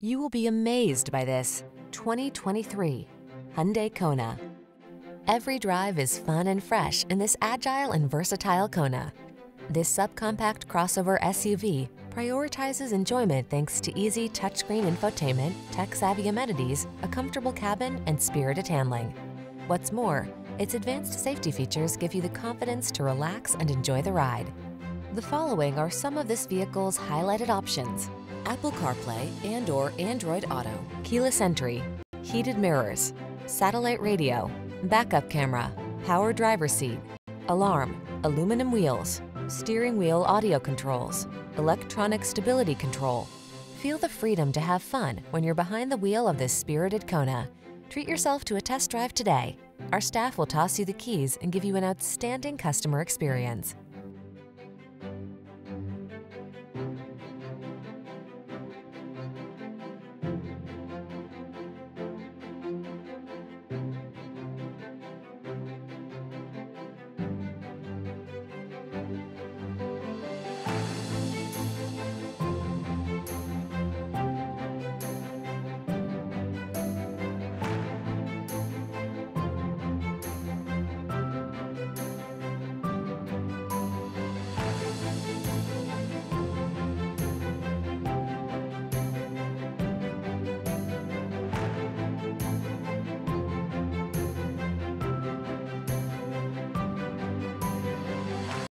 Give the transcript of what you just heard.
You will be amazed by this 2023 Hyundai Kona. Every drive is fun and fresh in this agile and versatile Kona. This subcompact crossover SUV prioritizes enjoyment thanks to easy touchscreen infotainment, tech-savvy amenities, a comfortable cabin, and spirited handling. What's more, its advanced safety features give you the confidence to relax and enjoy the ride. The following are some of this vehicle's highlighted options. Apple CarPlay and or Android Auto, keyless entry, heated mirrors, satellite radio, backup camera, power driver seat, alarm, aluminum wheels, steering wheel audio controls, electronic stability control. Feel the freedom to have fun when you're behind the wheel of this spirited Kona. Treat yourself to a test drive today. Our staff will toss you the keys and give you an outstanding customer experience.